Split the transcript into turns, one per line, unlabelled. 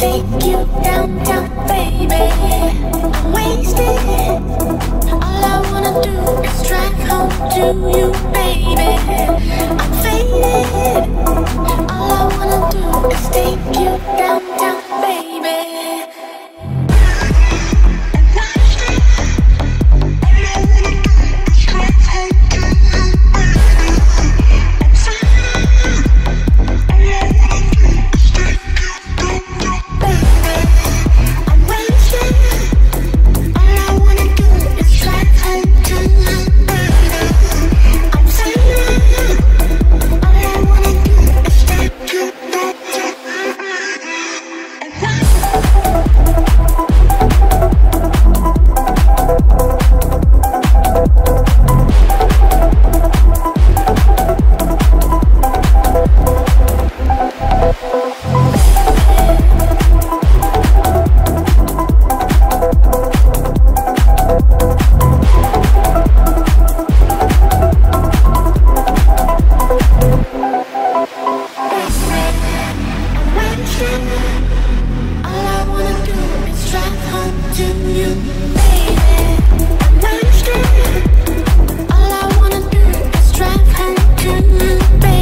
take you downtown, baby. Wasted. All I wanna do is drive home to you, baby. I'm faded. Mm-hmm, baby.